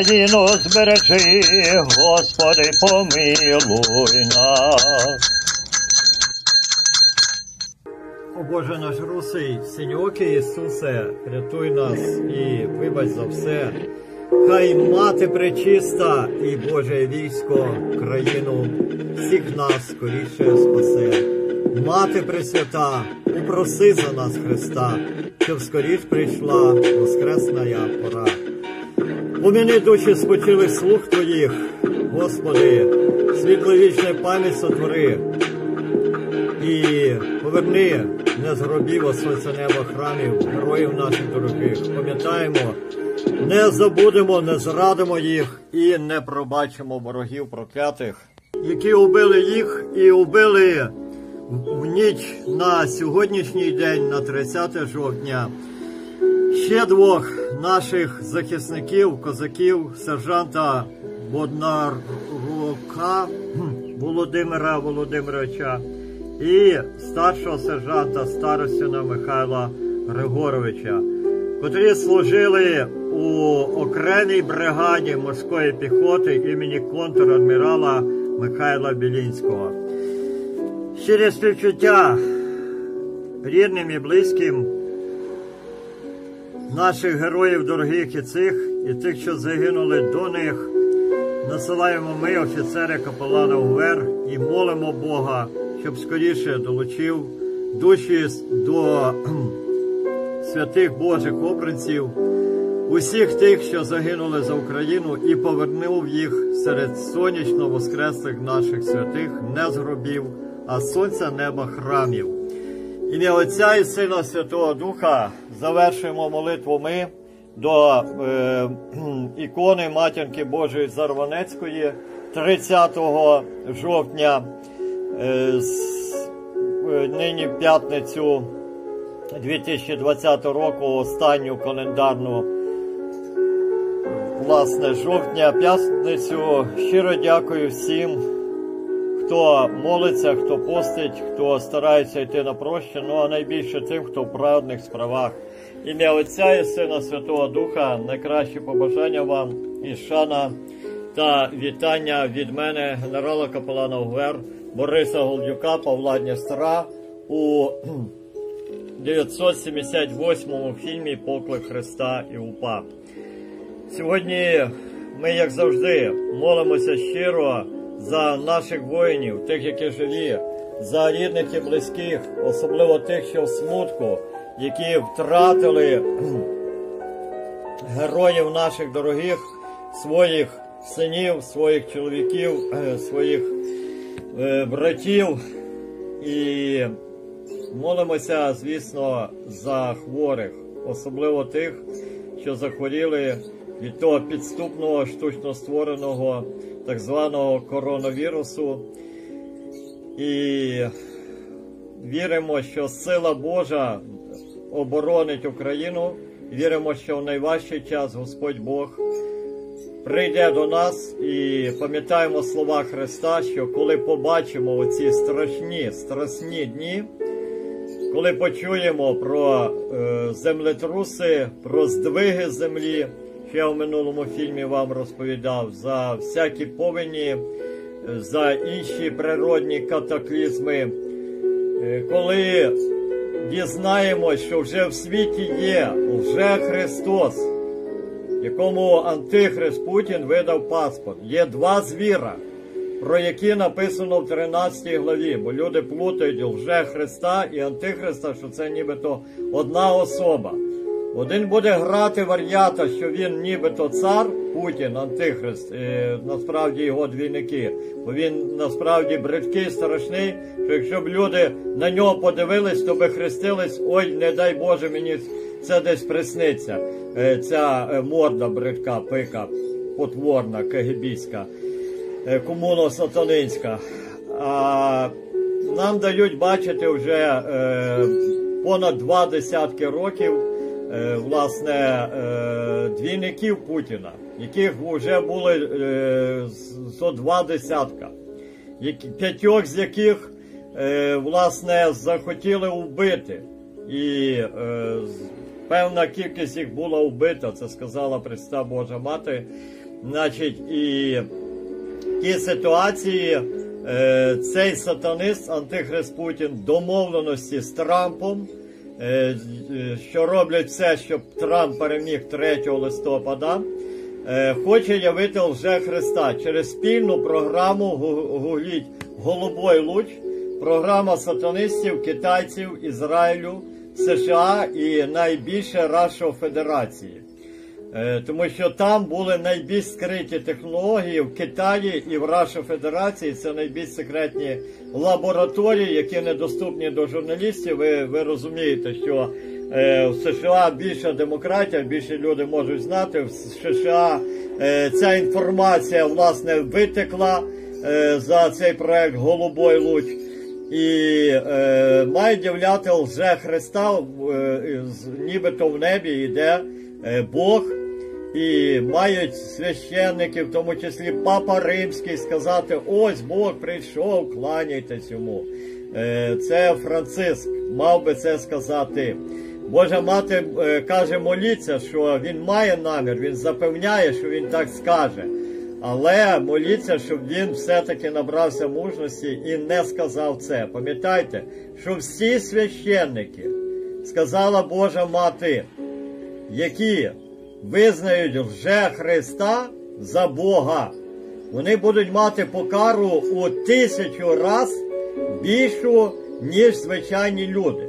Україну збережи, Господи, помилуй нас. О Боже наш русий, синьокий Ісусе, рятуй нас і вибач за все. Хай мати пречиста і Боже військо, країну всіх нас скоріше спасе. Мати Пресвята, упроси за нас Христа, щоб скоріш прийшла воскресна пора. Поміни душі спочилих слух Твоїх, Господи, світловічне пам'ять сотвори і поверни не з гробів, а храмів, героїв наших дорогих. Пам'ятаємо, не забудемо, не зрадимо їх і не пробачимо ворогів проклятих, які убили їх і убили в ніч на сьогоднішній день, на 30 жовтня. Ще двох наших захисників, козаків, сержанта Боднарука Володимира Володимировича і старшого сержанта Старостіна Михайла Григоровича, котрі служили у окремій бригаді морської піхоти імені контр-адмірала Михайла Білінського. Щирі співчуття рідним і близьким наших героїв дорогих і цих, і тих, що загинули до них, насилаємо ми, офіцери капелана УВЕР, і молимо Бога, щоб скоріше долучив душі до святих Божих обранців, усіх тих, що загинули за Україну, і повернув їх серед сонячно воскреслих наших святих, не з гробів, а сонця неба храмів. Ім'я Отця і Сина Святого Духа завершуємо молитву ми до е, ікони Матінки Божої Зарванецької 30 жовтня, е, з, е, нині п'ятницю 2020 року, останню календарну власне жовтня п'ятницю. Щиро дякую всім хто молиться, хто постить, хто старається йти на проще, ну а найбільше тим, хто в праведних справах. Ім'я Отця і Сина Святого Духа, найкращі побажання вам і шана та вітання від мене, генерала капелана УГВЕР Бориса Голдюка, Павла Дністра у 978 фільмі Поклик Христа і УПА. Сьогодні ми, як завжди, молимося щиро за наших воїнів, тих, які живі, за рідних і близьких, особливо тих, що в смутку, які втратили героїв наших дорогих, своїх синів, своїх чоловіків, своїх е, братів. І молимося, звісно, за хворих, особливо тих, що захворіли від того підступного штучно створеного так званого коронавірусу. І віримо, що сила Божа оборонить Україну. Віримо, що в найважчий час Господь Бог прийде до нас і пам'ятаємо слова Христа, що коли побачимо оці страшні, страшні дні, коли почуємо про е, землетруси, про здвиги землі, що я в минулому фільмі вам розповідав, за всякі повені, за інші природні катаклізми, е, коли дізнаємось, що вже в світі є вже Христос, якому Антихрист Путін видав паспорт. Є два звіра, про які написано в 13 главі, бо люди плутають лже Христа і Антихриста, що це нібито одна особа. Один буде грати вар'ята, що він нібито цар, Путін, Антихрист, і насправді його двійники. Бо він насправді бридкий, страшний, що якщо б люди на нього подивились, то би хрестились, ой, не дай Боже, мені це десь присниться. Е, Ця е, морда бридка, пика, потворна, кагибійська, е, комуно-сатанинська. А нам дають бачити вже е, понад два десятки років е, власне е, двійників Путіна, яких вже були е, зо два десятка, п'ятьох з яких е, власне захотіли вбити. І е, певна кількість їх була вбита, це сказала Христа Божа Мати. Значить, і ті ситуації е, цей сатанист Антихрист Путін домовленості з Трампом, е, е, що роблять все, щоб Трамп переміг 3 листопада, е, хоче явити лже Христа через спільну програму гугліть Голубой луч, програма сатанистів, китайців, Ізраїлю, США і найбільше Рашо Федерації. Е, Тому що там були найбільш скриті технології в Китаї і в Раша Федерації. Це найбільш секретні лабораторії, які недоступні до журналістів. Ви, ви розумієте, що е, в США більша демократія, більше люди можуть знати. В США е, ця інформація власне витекла е, за цей проект Голубой луч. І е, мають являти лже Христа, е, нібито в небі йде Бог, і мають священники, в тому числі Папа Римський, сказати: ось Бог прийшов, кланяйтесь йому. Е, це Франциск мав би це сказати. Божа мати е, каже, моліться, що він має намір, він запевняє, що він так скаже. Але моліться, щоб він все-таки набрався мужності і не сказав це. Пам'ятайте, що всі священники, сказала Божа мати, які визнають лже Христа за Бога, вони будуть мати покару у тисячу раз більшу, ніж звичайні люди.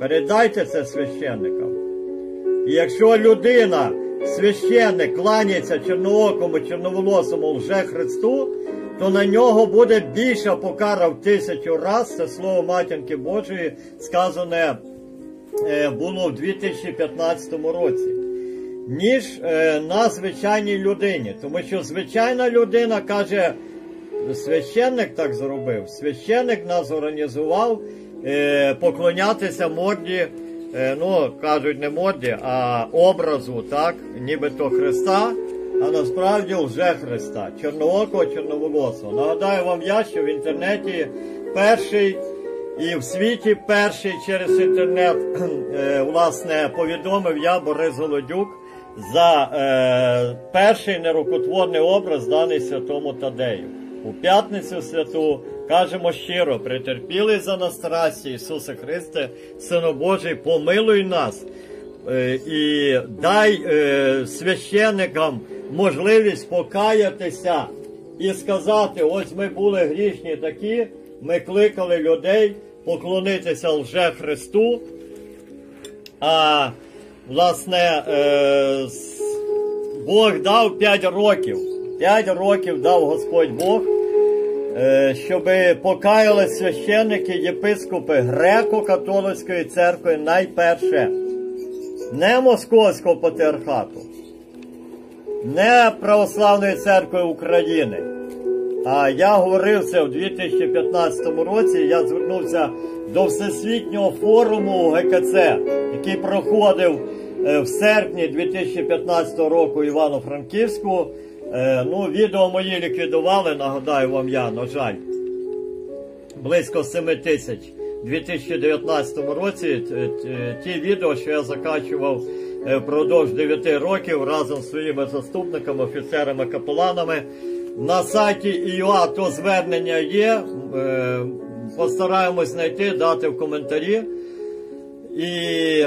Передайте це священникам. І якщо людина, священник, кланяється чорноокому, чорноволосому лже Христу, то на нього буде більша покара в тисячу раз. Це слово матінки Божої сказане було в 2015 році, ніж е, на звичайній людині. Тому що звичайна людина каже, священник так зробив, священник нас організував е, поклонятися морді, е, ну кажуть не морді, а образу, так, нібито Христа, а насправді вже Христа, чорноокого, чорноволосого. Нагадаю вам я, що в інтернеті перший і в світі перший через інтернет е, власне повідомив я Борис Голодюк за е, перший нерукотворний образ даний святому Тадею. У п'ятницю святу кажемо щиро, претерпілий за нас страсті, Ісусе Христе, Сину Божий, помилуй нас е, і дай е, священникам можливість покаятися і сказати: ось ми були грішні такі, ми кликали людей поклонитися лже Христу. А власне, е, Бог дав 5 років. 5 років дав Господь Бог, е, щоб покаялись священники, єпископи греко-католицької церкви найперше. Не Московського патріархату, не Православної церкви України. Я говорив це в 2015 році. Я звернувся до Всесвітнього форуму ГКЦ, який проходив в серпні 2015 року Івано-Франківську. Ну, відео мої ліквідували, нагадаю вам я, на жаль, близько 7 тисяч у 2019 році. Ті відео, що я закачував впродовж 9 років разом з своїми заступниками, офіцерами, капеланами. На сайті ІОА то звернення є. Постараємось знайти, дати в коментарі. І,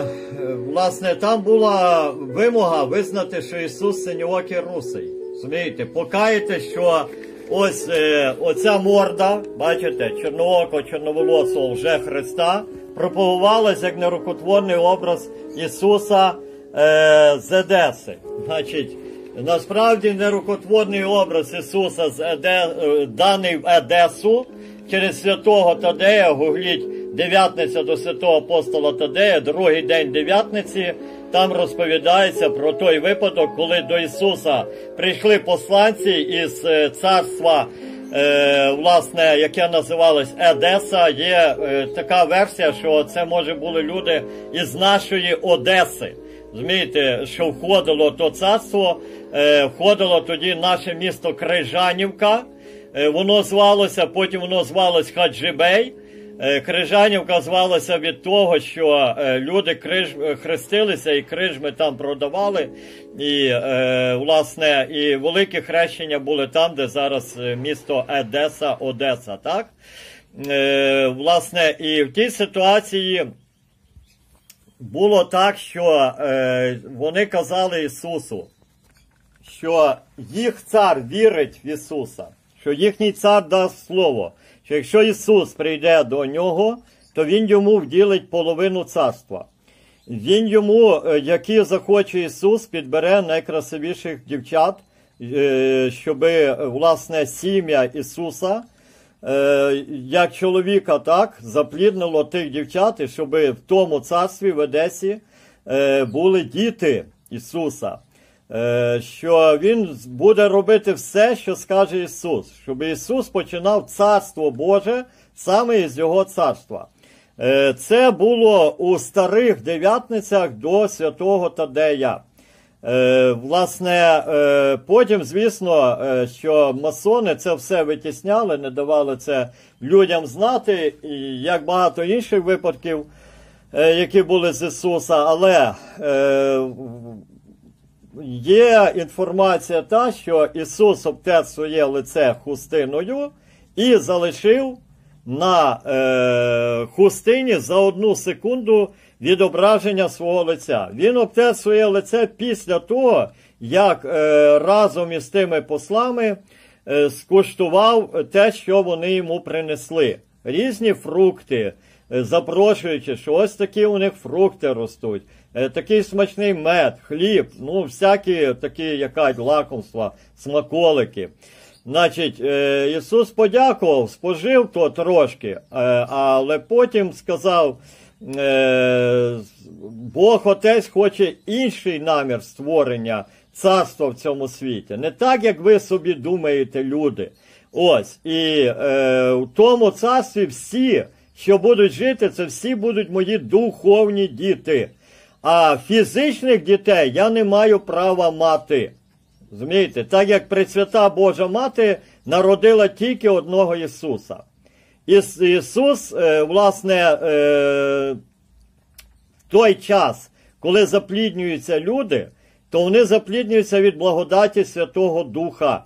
власне, там була вимога визнати, що Ісус синьоокий русий. Розумієте, покаєте, що ось е, оця морда, бачите, чорнооко, чорноволосого вже Христа, пропагувалась як нерукотворний образ Ісуса е, з Едеси. Значить, насправді нерукотворний образ Ісуса з Еде, даний в Едесу через святого Тадея, гугліть дев'ятниця до святого апостола Тадея, другий день дев'ятниці. Там розповідається про той випадок, коли до Ісуса прийшли посланці із царства, е, власне, яке називалось Едеса. Є е, така версія, що це може були люди із нашої Одеси. Розумієте, що входило то царство, е, входило тоді наше місто Крижанівка. Е, воно звалося, потім воно звалось Хаджибей. Крижанівка звалася від того, що люди криж, хрестилися і крижми там продавали. І, власне, і великі хрещення були там, де зараз місто Едеса, Одеса. так? Власне, і в тій ситуації було так, що вони казали Ісусу, що їх цар вірить в Ісуса, що їхній цар дасть Слово що якщо Ісус прийде до нього, то Він йому вділить половину царства. Він йому, який захоче Ісус, підбере найкрасивіших дівчат, щоб власне сім'я Ісуса, як чоловіка, так, запліднило тих дівчат, щоб в тому царстві в Одесі були діти Ісуса. Що Він буде робити все, що скаже Ісус, щоб Ісус починав Царство Боже саме із Його царства. Це було у старих дев'ятницях до святого Тадея. Власне, потім, звісно, що масони це все витісняли, не давали це людям знати, як багато інших випадків, які були з Ісуса, але Є інформація та, що Ісус обтер своє лице хустиною і залишив на е, хустині за одну секунду відображення свого лиця. Він обтер своє лице після того, як е, разом із тими послами е, скуштував те, що вони йому принесли. Різні фрукти, е, запрошуючи, що ось такі у них фрукти ростуть. Такий смачний мед, хліб, ну, всякі такі яка лакомства, смаколики. Значить, Ісус подякував, спожив то трошки, але потім сказав, Бог Отець хоче інший намір створення царства в цьому світі. Не так, як ви собі думаєте, люди. Ось, і е, в тому царстві всі, що будуть жити, це всі будуть мої духовні діти. А фізичних дітей я не маю права мати. Розумієте? Так як Пресвята Божа Мати народила тільки одного Ісуса. Іс, Ісус, е, власне, е, в той час, коли запліднюються люди, то вони запліднюються від благодаті Святого Духа.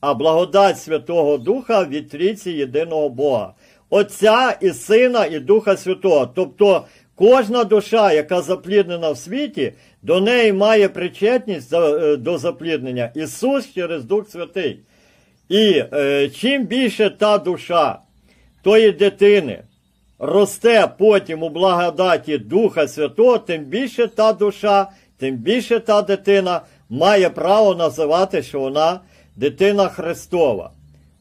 А благодать Святого Духа від трійці єдиного Бога. Отця і Сина, і Духа Святого. Тобто Кожна душа, яка запліднена в світі, до неї має причетність до запліднення Ісус через Дух Святий. І е, чим більше та душа тої дитини, росте потім у благодаті Духа Святого, тим більше та душа, тим більше та дитина має право називати, що вона дитина Христова.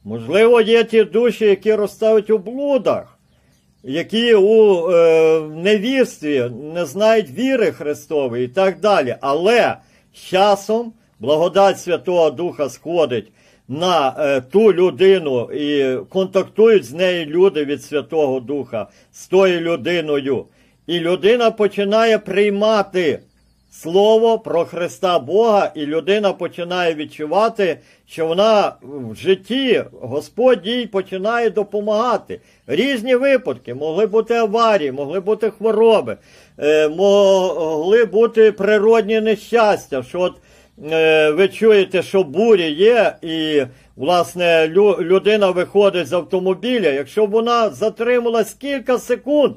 Можливо, є ті душі, які ростають у блудах, які у е, невірстві не знають віри Христової і так далі. Але з часом благодать Святого Духа сходить на е, ту людину і контактують з нею люди від Святого Духа, з тою людиною. І людина починає приймати слово про Христа Бога, і людина починає відчувати, що вона в житті Господь їй починає допомагати. Різні випадки, могли бути аварії, могли бути хвороби, е, могли бути природні нещастя. що от ви чуєте, що бурі є, і власне людина виходить з автомобіля. Якщо б вона затрималась кілька секунд,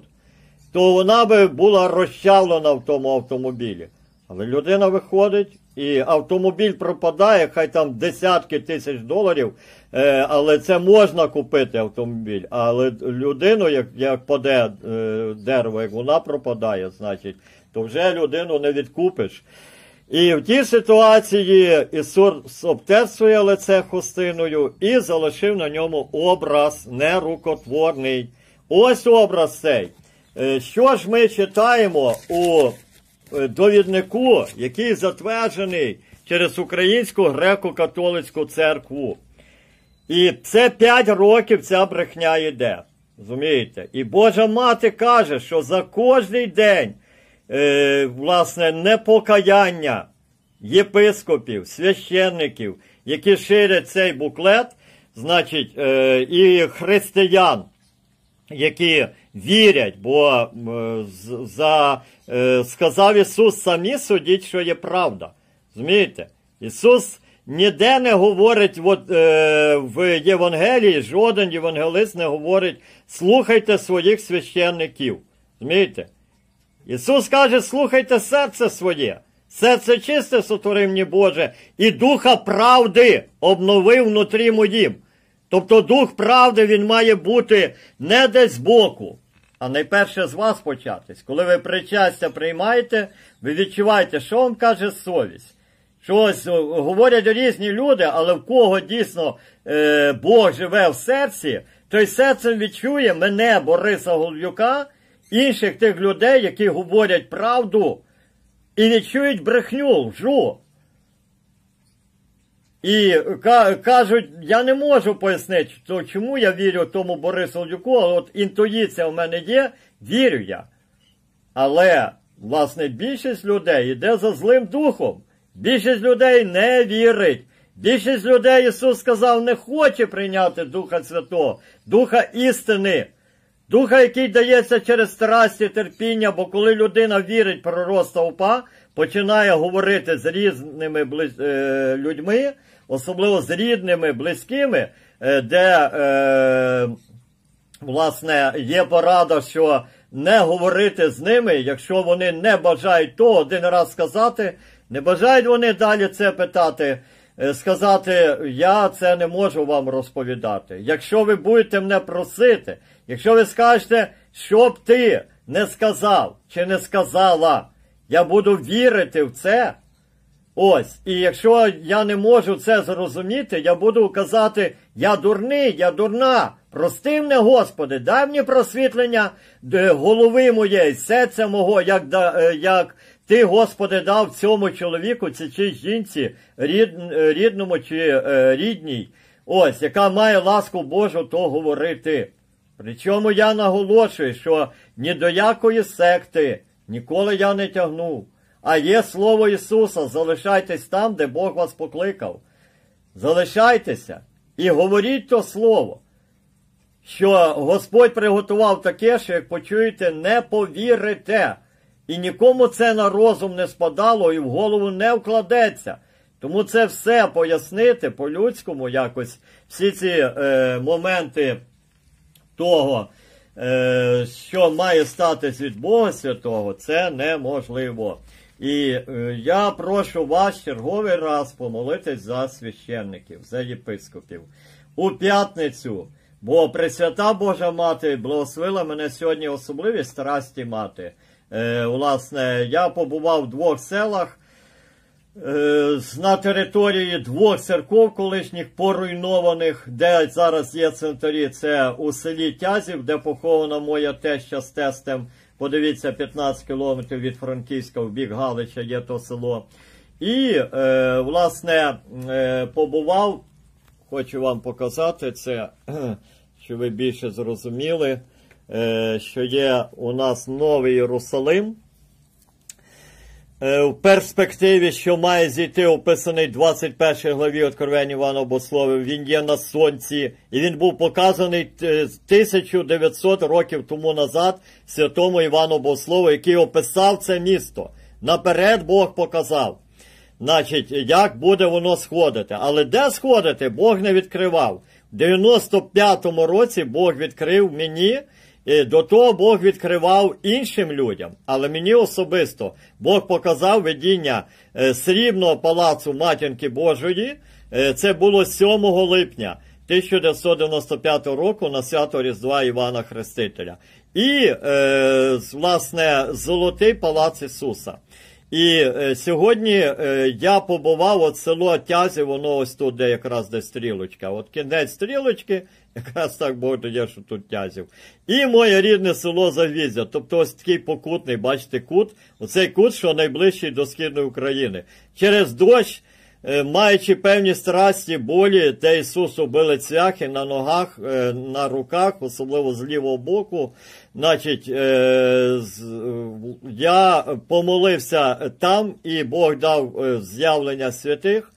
то вона би була розчавлена в тому автомобілі. Але людина виходить, і автомобіль пропадає, хай там десятки тисяч доларів, е, але це можна купити автомобіль. Але людину, як, як паде е, дерево, як вона пропадає, значить, то вже людину не відкупиш. І в тій ситуації Ісус обтер своє лице хустиною і залишив на ньому образ нерукотворний. Ось образ цей. Е, Що ж ми читаємо у е, довіднику, який затверджений через Українську греко-католицьку церкву? І це 5 років ця брехня йде. Розумієте? І Божа мати каже, що за кожний день, е, власне, непокаяння єпископів, священників, які ширять цей буклет, значить, е, і християн, які вірять, бо за, е, сказав Ісус самі судіть, що є правда. Розумієте? Ісус ніде не говорить от, е, в Євангелії, жоден євангелист не говорить, слухайте своїх священників. Розумієте? Ісус каже, слухайте серце своє. Серце чисте сотворив мені Боже, і духа правди обновив внутрі моїм. Тобто дух правди він має бути не десь збоку, а найперше з вас початись. Коли ви причастя приймаєте, ви відчуваєте, що вам каже совість. Щось о, говорять різні люди, але в кого дійсно е, Бог живе в серці, той серцем відчує мене, Бориса Голуб'юка, інших тих людей, які говорять правду і відчують брехню, лжу. І кажуть, я не можу пояснити, то чому я вірю тому Борису Голуб'юку, але от інтуїція в мене є, вірю я. Але, власне, більшість людей йде за злим духом. Більшість людей не вірить. Більшість людей Ісус сказав, не хоче прийняти Духа Святого, Духа істини, Духа, який дається через страсті, терпіння, бо коли людина вірить пророста упа, починає говорити з різними близ- е, людьми, особливо з рідними, близькими, е, де е, власне, є порада, що не говорити з ними, якщо вони не бажають то один раз сказати, не бажають вони далі це питати, е, сказати, я це не можу вам розповідати. Якщо ви будете мене просити, якщо ви скажете, що б ти не сказав чи не сказала, я буду вірити в це. Ось, і якщо я не можу це зрозуміти, я буду казати, я дурний, я дурна. Прости мене, Господи, дай мені просвітлення голови моєї, серця мого, як, е, як ти, Господи, дав цьому чоловіку, чи чи жінці, рід, е, рідному чи е, рідній, ось, яка має ласку Божу, то говорити. Причому я наголошую, що ні до якої секти ніколи я не тягнув. А є слово Ісуса, залишайтесь там, де Бог вас покликав. Залишайтеся і говоріть то слово, що Господь приготував таке, що як почуєте, не повірите. І нікому це на розум не спадало і в голову не вкладеться. Тому це все пояснити по-людському якось, всі ці е, моменти того, е, що має статись від Бога Святого, це неможливо. І е, я прошу вас черговий раз помолитись за священників, за єпископів. У п'ятницю Бо Пресвята Божа Мати благословила мене сьогодні особливі страсті мати. Е, власне, я побував в двох селах на території двох церков колишніх поруйнованих, де зараз є центарі. Це у селі Тязів, де похована моя теща з тестем. Подивіться, 15 кілометрів від Франківська в бік Галича є то село. І, е, власне, е, побував, хочу вам показати це, щоб ви більше зрозуміли, е, що є у нас новий Єрусалим. Е, В перспективі, що має зійти, описаний 21 главі Откровення Івана Богословів, він є на сонці, і він був показаний е, 1900 років тому назад святому Івану Богослову, який описав це місто. Наперед Бог показав. Значить, як буде воно сходити. Але де сходити, Бог не відкривав. В 95-му році Бог відкрив мені, до того Бог відкривав іншим людям. Але мені особисто Бог показав видіння е, срібного палацу Матінки Божої. Е, Це було 7 липня 1995 року на свято Різдва Івана Хрестителя. І, е, власне, Золотий палац Ісуса. І сьогодні я побував от село Тязі, воно ось тут, де якраз де стрілочка. От кінець стрілочки, якраз так Бог дає, що тут Тязів. І моє рідне село Завізя. Тобто ось такий покутний, бачите, кут. Оцей кут, що найближчий до Східної України. Через дощ, е, маючи певні страсті, болі, де Ісусу били цвяхи на ногах, е, на руках, особливо з лівого боку. Значить, е, я помолився там, і Бог дав з'явлення святих.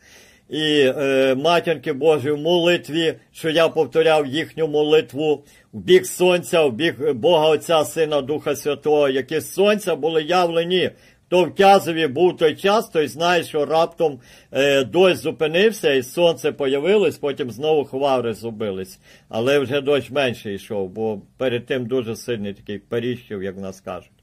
І е, матінки Божі в молитві, що я повторяв їхню молитву в бік сонця, в бік Бога Отця, Сина, Духа Святого, які сонця були явлені. Хто в Тязові був той час, той знає, що раптом е, дощ зупинився і сонце появилось, потім знову хвари зубились. Але вже дощ менше йшов, бо перед тим дуже сильний такий періщив, як нас кажуть.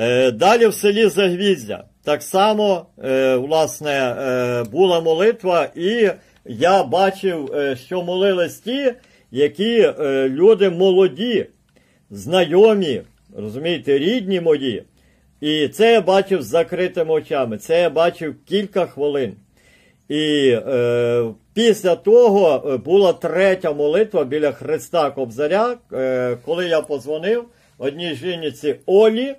Е, Далі в селі Загвіздя. Так само, е, власне, е, була молитва, і я бачив, що молились ті, які люди молоді, знайомі, розумієте, рідні мої. І це я бачив з закритими очами. Це я бачив кілька хвилин. І е, після того була третя молитва біля Христа Кобзаря, е, коли я позвонив одній жініці Олі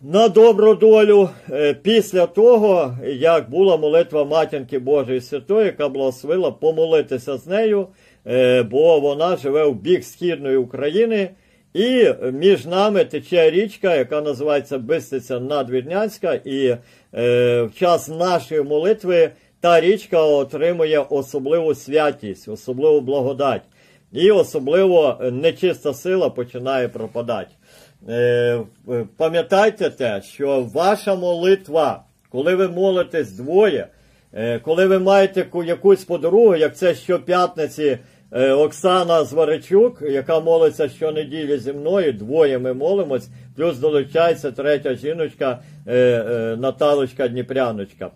на добру долю. Е, після того, як була молитва Матінки Божої Святої, яка благословила помолитися з нею, е, бо вона живе в бік Східної України. І між нами тече річка, яка називається Бистиця Надвірнянська, і е, в час нашої молитви та річка отримує особливу святість, особливу благодать. І особливо нечиста сила починає пропадати. Е, е, пам'ятайте те, що ваша молитва, коли ви молитесь двоє, е, коли ви маєте якусь подругу, як це щоп'ятниці Оксана Зваричук, яка молиться щонеділі зі мною, двоє ми молимось, плюс долучається третя жіночка Наталочка Дніпряночка.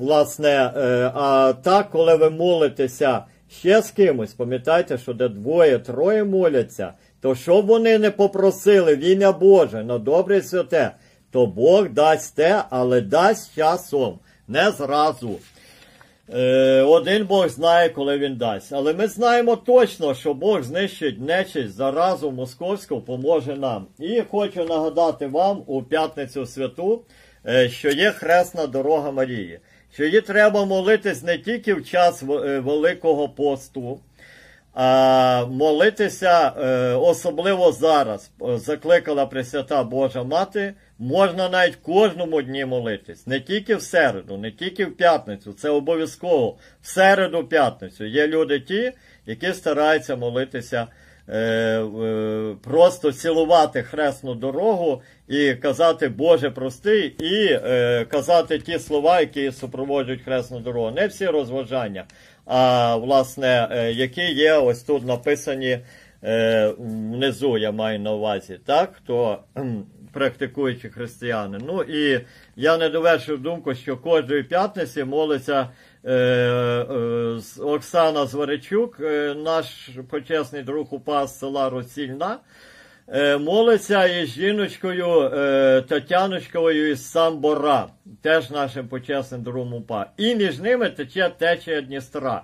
Власне, а так, коли ви молитеся ще з кимось, пам'ятайте, що де двоє-троє моляться, то що вони не попросили в ім'я Боже на добре святе, то Бог дасть те, але дасть часом, не зразу. Е, один Бог знає, коли він дасть. Але ми знаємо точно, що Бог знищить нечисть заразу московську, поможе нам. І хочу нагадати вам у п'ятницю святу, е, що є хресна дорога Марії, що її треба молитись не тільки в час е, Великого посту, молитися е, особливо зараз. Е, Закликала Пресвята Божа Мати. Можна навіть кожному дні молитись, не тільки в середу, не тільки в п'ятницю. Це обов'язково в середу, п'ятницю. Є люди ті, які стараються молитися, е, просто цілувати хресну дорогу і казати Боже прости, і казати ті слова, які супроводжують хресну дорогу. Не всі розважання, а власне, е, які є ось тут написані е, внизу, я маю на увазі, так? Кхм, практикуючі християни. Ну і я не довершив думку, що кожної п'ятниці молиться е, Оксана Зворичук, е, наш почесний друг упас села Росільна, молиться із жіночкою е, Тетяночкою із Самбора, теж нашим почесним другом упа. І між ними тече течія Дністра.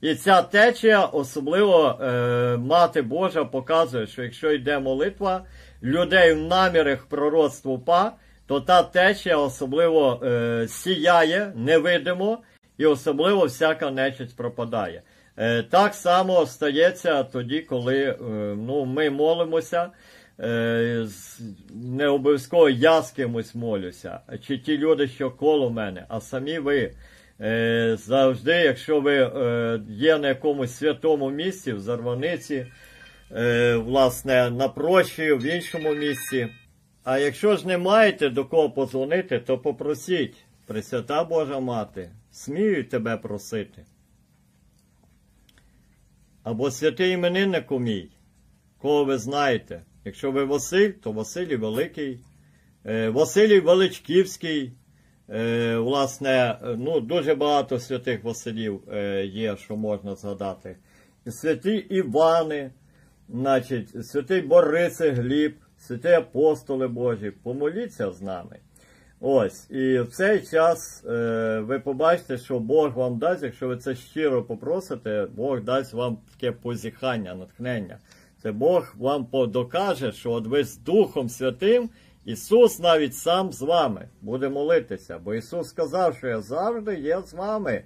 І ця течія, особливо е, Мати Божа, показує, що якщо йде молитва людей в намірах пророцтву УПА, то та течія особливо е, сіяє невидимо, і особливо всяка нечисть пропадає. Е, так само стається тоді, коли е, ну, ми молимося. Е, не обов'язково я з кимось молюся, чи ті люди, що коло мене, а самі ви. Завжди, якщо ви є на якомусь святому місці, в Зарваниці, власне, на прощі, в іншому місці. А якщо ж не маєте до кого позвонити, то попросіть, Пресвята Божа Мати, смію тебе просити. Або святий іменинник мій, кого ви знаєте. Якщо ви Василь, то Василій Великий, е, Василій Величківський, Е, власне, е, ну, дуже багато святих Василів є, що можна згадати. Святі Івани, значить, святий Бориси Гліб, святі апостоли Божі, помоліться з нами. Ось, і в цей час е, ви побачите, що Бог вам дасть, якщо ви це щиро попросите, Бог дасть вам таке позіхання, натхнення. Це Бог вам докаже, що от ви з Духом Святим, Ісус навіть сам з вами буде молитися. Бо Ісус сказав, що я завжди є з вами.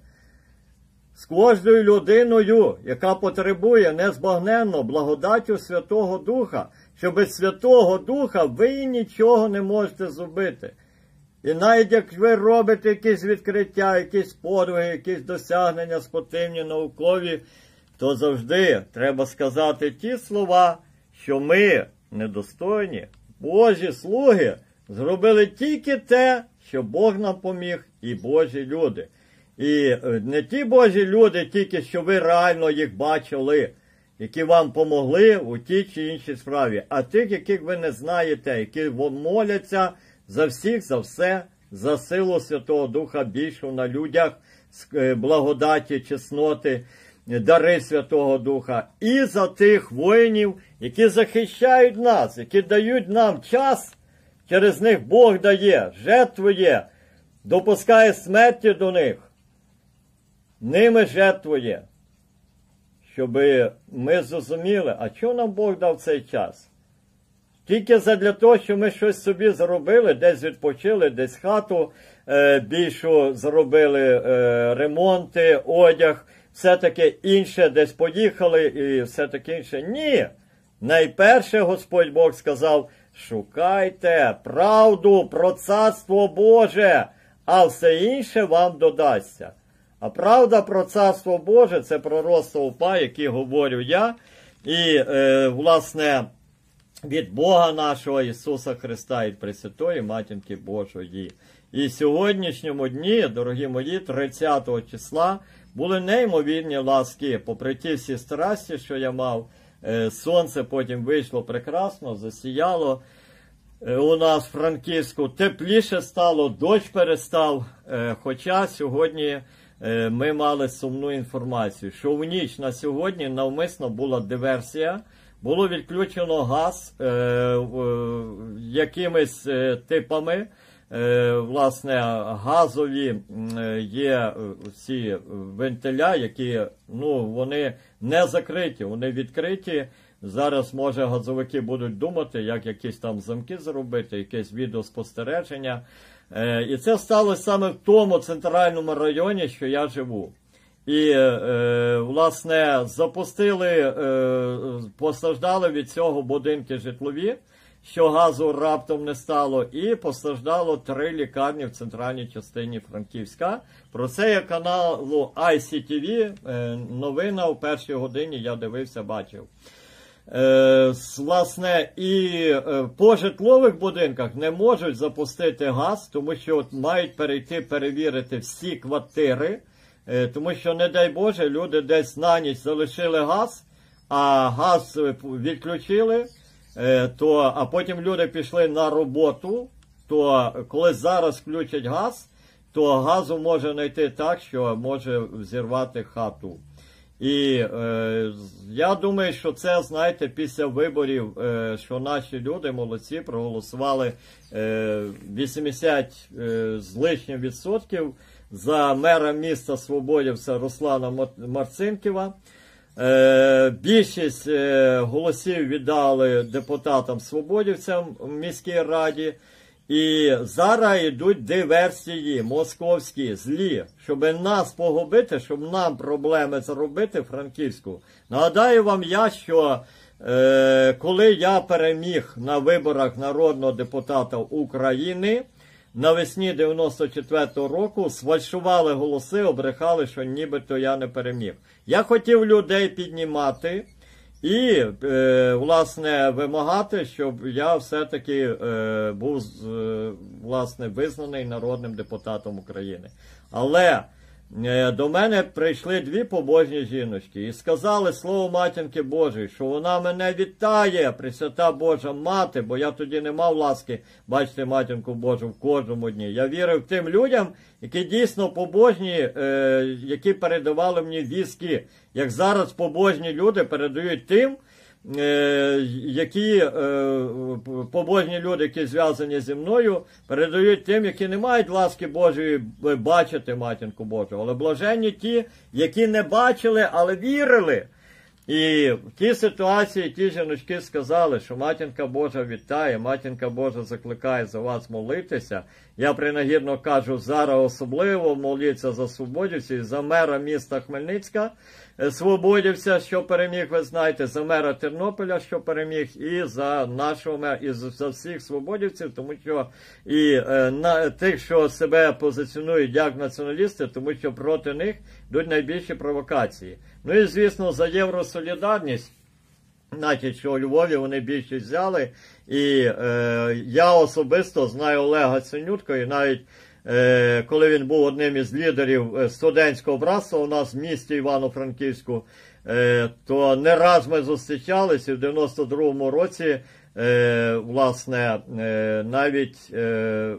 З кожною людиною, яка потребує незбагненно благодаттю Святого Духа, що без Святого Духа ви нічого не можете зробити. І навіть як ви робите якісь відкриття, якісь подвиги, якісь досягнення спортивні, наукові, то завжди треба сказати ті слова, що ми недостойні, Божі слуги, зробили тільки те, що Бог нам поміг, і Божі люди. І е, не ті Божі люди, тільки що ви реально їх бачили, які вам помогли у тій чи іншій справі, а тих, яких ви не знаєте, які моляться за всіх, за все, за силу Святого Духа більшу на людях, е, благодаті, чесноти, дари Святого Духа, і за тих воїнів, які захищають нас, які дають нам час, через них Бог дає, жертвує, допускає смерті до них. Ними жертвує, щоб ми зрозуміли, а чого нам Бог дав цей час? Тільки задля того, що ми щось собі зробили, десь відпочили, десь хату е, більшу зробили, е, ремонти, одяг, все таке інше, десь поїхали і все таке інше. Ні. Найперше Господь Бог сказав: шукайте правду про царство Боже, а все інше вам додасться. А правда про царство Боже це пророцтво УПА, яке говорю я. І, е, власне, від Бога нашого Ісуса Христа і Пресвятої Матінки Божої. І сьогоднішньому дні, дорогі мої, 30 числа, були неймовірні ласки, попри ті всі страсті, що я мав. Е, Сонце потім вийшло прекрасно, засіяло. Е, У нас в Франківську тепліше стало, дощ перестав. Е, Хоча сьогодні ми мали сумну інформацію, що в ніч на сьогодні навмисно була диверсія. Було відключено газ е, в- якимись е, типами. Е, власне, газові е, є е, ці вентиля, які ну, вони не закриті, вони відкриті. Зараз, може, газовики будуть думати, як якісь там замки зробити, якесь відеоспостереження. Е, і це сталося саме в тому центральному районі, що я живу. І, е, власне, запустили, е, постраждали від цього будинки житлові, що газу раптом не стало, і постраждало три лікарні в центральній частині Франківська. Про це є каналу ICTV. Е, новина у першій годині я дивився, бачив. Е, власне, і е, по житлових будинках не можуть запустити газ, тому що от мають перейти перевірити всі квартири, е, тому що, не дай Боже, люди десь на ніч залишили газ, а газ е, відключили, е, то, а потім люди пішли на роботу, то коли зараз включать газ, то газу може знайти так, що може взірвати хату. І е, я думаю, що це, знаєте, після виборів, е, що наші люди молодці проголосували е, 80 е, з лишнім відсотків за мера міста Свободівця Руслана Марцинківа. Е, більшість е, голосів віддали депутатам свободівцям в міській раді. І зараз йдуть диверсії московські, злі, щоб нас погубити, щоб нам проблеми зробити Франківську. Нагадаю вам я, що е, коли я переміг на виборах народного депутата України, навесні 94-го року сфальшували голоси, обрехали, що нібито я не переміг. Я хотів людей піднімати і, е, власне, вимагати, щоб я все-таки е, був е, власне визнаний народним депутатом України. Але до мене прийшли дві побожні жіночки і сказали слово матінки Божої, що вона мене вітає, Пресвята Божа мати, бо я тоді не мав ласки бачити матінку Божу в кожному дні. Я вірив тим людям, які дійсно побожні, е, які передавали мені візки, як зараз побожні люди передають тим. Е, Які е, побожні люди, які зв'язані зі мною, передають тим, які не мають ласки Божої бачити матінку Божу, але блаженні ті, які не бачили, але вірили. І в тій ситуації ті жіночки сказали, що матінка Божа вітає, матінка Божа закликає за вас молитися. Я принагідно кажу, зараз особливо моліться за свободівців, за мера міста Хмельницька, свободівця, що переміг, ви знаєте, за мера Тернополя, що переміг, і за нашого мера, і за всіх свободівців, тому що і е, на тих, що себе позиціонують як націоналісти, тому що проти них йдуть найбільші провокації. Ну і звісно, за євросолідарність. Значить, що у Львові вони більшість взяли. І е, я особисто знаю Олега Синютко, і навіть коли він був одним із лідерів е, студентського братства у нас в місті Івано-Франківську, е, то не раз ми зустрічалися в 92-му році. Е, власне, е, навіть е, е,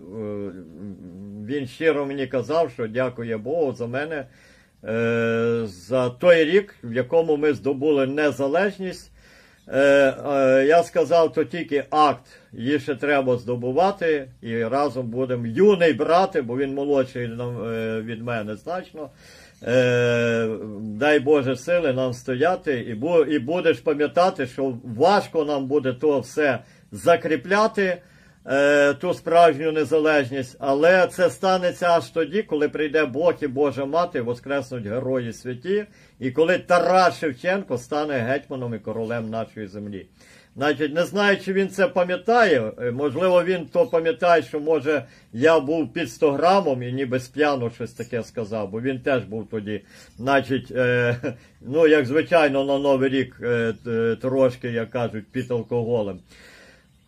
він щиро мені казав, що дякує Богу за мене е, за той рік, в якому ми здобули незалежність. Е, е, я сказав, то тільки акт, її ще треба здобувати, і разом будемо юний брати, бо він молодший е, від мене значно. Е, дай Боже сили нам стояти, і, будеш пам'ятати, що важко нам буде то все закріпляти, е, ту справжню незалежність, але це станеться аж тоді, коли прийде Бог і Божа мати, воскреснуть герої святі, і коли Тарас Шевченко стане гетьманом і королем нашої землі. Значить, не знаю, чи він це пам'ятає. е, Можливо, він то пам'ятає, що може я був під 100 грамом і ніби сп'яно щось таке сказав, бо він теж був тоді, значить, е, ну як звичайно, на Новий рік е, трошки, як кажуть, під алкоголем.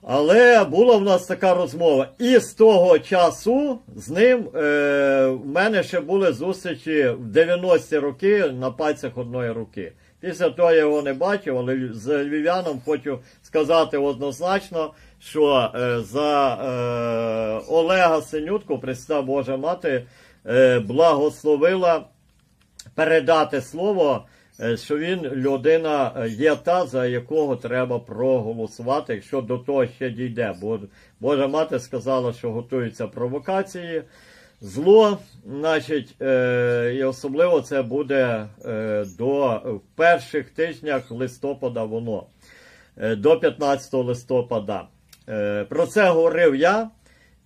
Але була в нас така розмова. І з того часу з ним е, в мене ще були зустрічі в 90-ті роки на пальцях одної руки. Після того я його не бачив, але з львів'яном хочу сказати однозначно, що е, за е, Олега Синютку, Христа Божа Мати, е, благословила передати слово, що він людина е, є та, за якого треба проголосувати, якщо до того ще дійде. Бо Божа мати сказала, що готуються провокації, зло, значить, е, і особливо це буде е, до в перших тижнях листопада воно, е, до 15 листопада. Е, про це говорив я.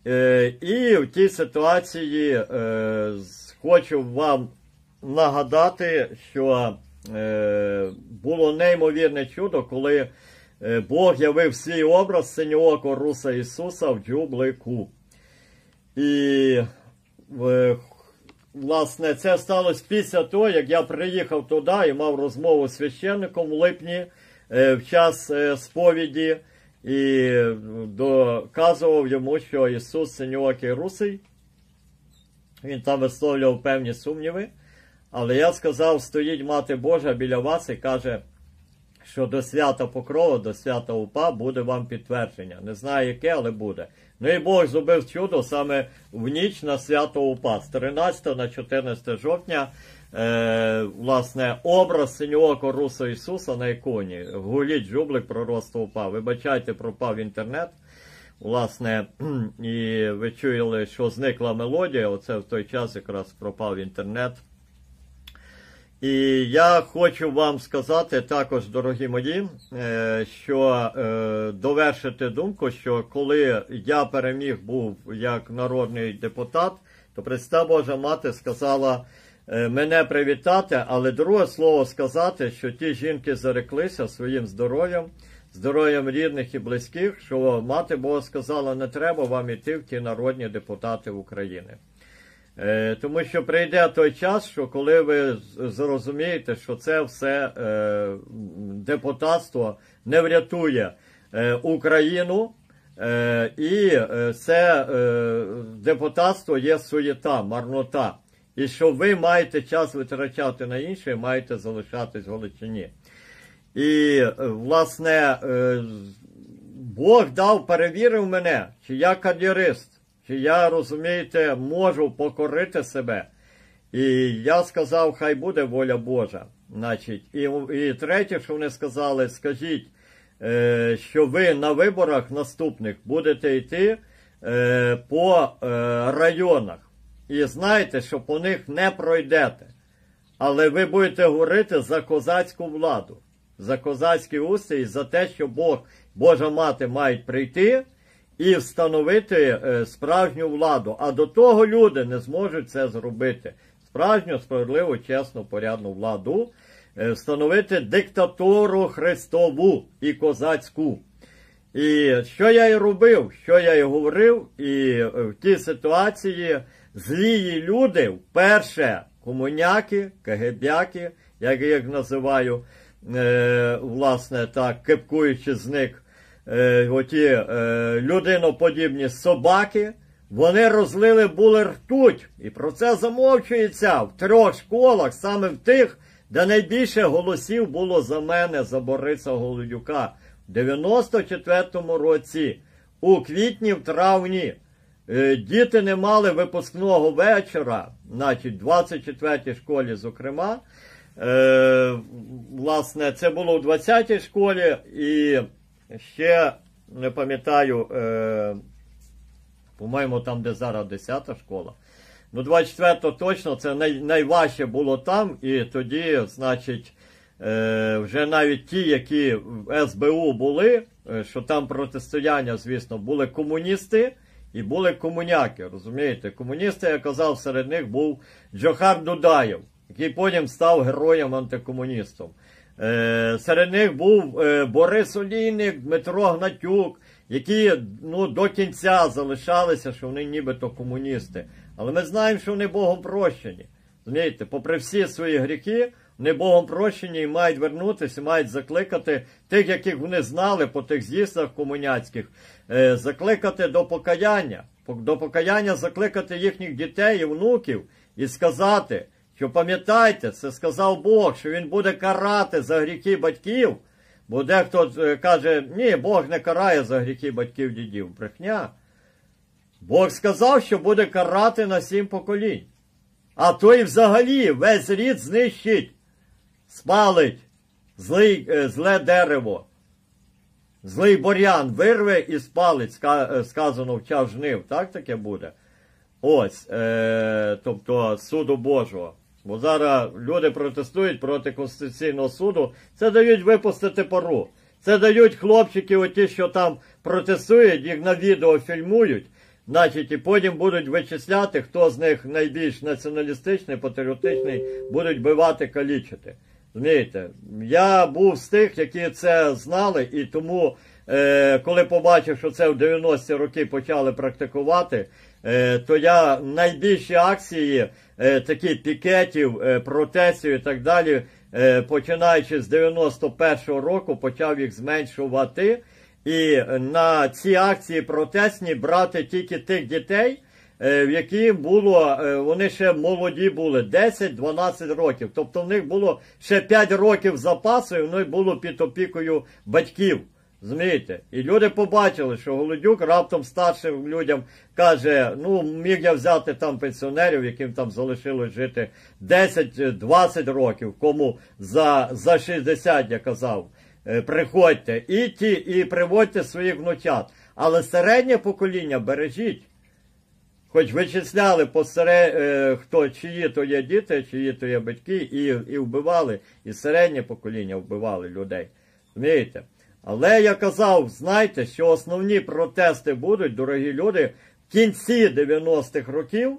Е, і в тій ситуації е, хочу вам нагадати, що е, було неймовірне чудо, коли е, Бог явив свій образ синьооко Руса Ісуса в джублику. І е, власне це сталося після того, як я приїхав туди і мав розмову з священником в липні е, в час е, сповіді. І доказував йому, що Ісус синьоокий русий. Він там висловлював певні сумніви. Але я сказав, стоїть мати Божа біля вас і каже, що до свята Покрова, до свята УПА буде вам підтвердження. Не знаю яке, але буде. Ну і Бог зробив чудо саме в ніч на свято УПА з 13 на 14 жовтня. Е, власне, образ синього Руса Ісуса на іконі. Гуліть жублик пророцтва УПА. Вибачайте, пропав інтернет. Власне, і ви чули, що зникла мелодія. Оце в той час якраз пропав інтернет. І я хочу вам сказати також, дорогі мої, е, що е, довершити думку, що коли я переміг був як народний депутат, то Христа Божа Мати сказала е, мене привітати, але друге слово сказати, що ті жінки зареклися своїм здоров'ям, здоров'ям рідних і близьких, що мати Бога сказала, не треба вам іти в ті народні депутати України. Е, Тому що прийде той час, що коли ви зрозумієте, що це все е, депутатство не врятує е, Україну, і це депутатство є суєта, марнота. І що ви маєте час витрачати на інше, маєте залишатись в Галичині. І, власне, Бог дав, перевірив мене, чи я кар'єрист чи я, розумієте, можу покорити себе. І я сказав, хай буде воля Божа. Значить, І і третє, що вони сказали, скажіть, е, що ви на виборах наступних будете йти е, по е, районах. І знаєте, що по них не пройдете. Але ви будете говорити за козацьку владу, за козацький устрій, за те, що Бог, Божа мати мають прийти і встановити е, справжню владу. А до того люди не зможуть це зробити. Справжню, справедливу, чесну, порядну владу, е, встановити диктатуру Христову і козацьку. І що я і робив, що я і говорив, і е, в тій ситуації злії люди, вперше комуняки, КГБяки, як я їх називаю, власне так, кипкуючи з них е, оті е, людиноподібні собаки, вони розлили були ртуть. І про це замовчується в трьох школах, саме в тих, де найбільше голосів було за мене, за Бориса Голодюка. В 94-му році, у квітні, в травні, е, діти не мали випускного вечора, значить, в 24-й школі, зокрема. Власне, це було в 20-й школі і ще не пам'ятаю, е, по-моєму, там, де зараз 10 школа. Ну, 24-го точно це най, найважче було там, і тоді, значить, е, вже навіть ті, які в СБУ були, е, що там протистояння, звісно, були комуністи і були комуняки. Розумієте, комуністи, я казав, серед них був Джохар Дудаєв, який потім став героєм антикомуністом. Е, серед них був е, Борис Олійник, Дмитро Гнатюк, які ну, до кінця залишалися, що вони нібито комуністи. Але ми знаємо, що вони Богом прощені. Розумієте, попри всі свої гріхи, вони Богом прощені і мають вернутися, мають закликати тих, яких вони знали по тих з'їздах комуняцьких, е, закликати до покаяння, до покаяння закликати їхніх дітей і внуків і сказати що пам'ятайте, це сказав Бог, що Він буде карати за гріхи батьків. Бо дехто е, каже, ні, Бог не карає за гріхи батьків дідів. Брехня. Бог сказав, що буде карати на сім поколінь. А той взагалі весь рід знищить, спалить злий, е, зле дерево. Злий бур'ян вирве і спалить, е, сказано в час жнив. Так таке буде? Ось, е, тобто суду Божого. Бо зараз люди протестують проти Конституційного суду. Це дають випустити пару. Це дають хлопчики, оті, що там протестують, їх на відео фільмують. Значить, і потім будуть вичисляти, хто з них найбільш націоналістичний, патріотичний, будуть бивати, калічити. Розумієте? Я був з тих, які це знали, і тому, е, коли побачив, що це в 90-ті роки почали практикувати, е, то я найбільші акції Е, такі пікетів, е, протестів і так далі, е, починаючи з 91-го року, почав їх зменшувати. І на ці акції протестні брати тільки тих дітей, в які було, вони ще молоді були, 10-12 років. Тобто в них було ще 5 років запасу, і вони було під опікою батьків. Змієте? І люди побачили, що Голодюк раптом старшим людям каже: ну, міг я взяти там пенсіонерів, яким там залишилось жити 10-20 років, кому за за 60 я казав, е, приходьте і ті, і приводьте своїх внучат. Але середнє покоління бережіть. Хоч вичисляли посере, е, хто чиї то є діти, чиї то є батьки, і і вбивали, і середнє покоління вбивали людей. Розумієте? Але я казав, знайте, що основні протести будуть, дорогі люди, в кінці 90-х років